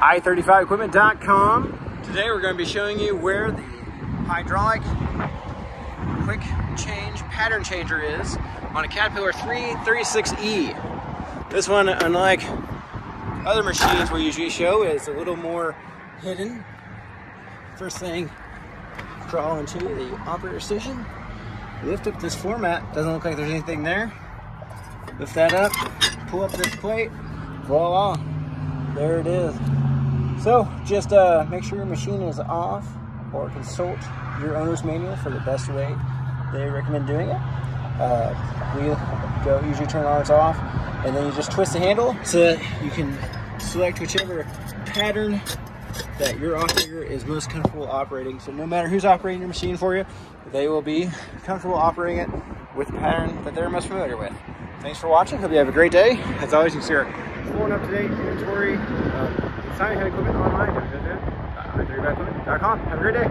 i35equipment.com. Today we're going to be showing you where the hydraulic quick change pattern changer is on a Caterpillar 336E. This one, unlike other machines we usually show, is a little more hidden. First thing, crawl into the operator station, lift up this floor mat, doesn't look like there's anything there. Lift that up, pull up this plate, voila, there it is. So just uh, make sure your machine is off or consult your owner's manual for the best way they recommend doing it. Uh, we go usually turn ours off and then you just twist the handle so that you can select whichever pattern that your operator is most comfortable operating. So no matter who's operating your machine for you, they will be comfortable operating it with the pattern that they're most familiar with. Thanks for watching. Hope you have a great day. As always, you can see our full and up-to-date inventory of Simon Head Equipment online. Visit i35equipment.com. Uh, Have a great day.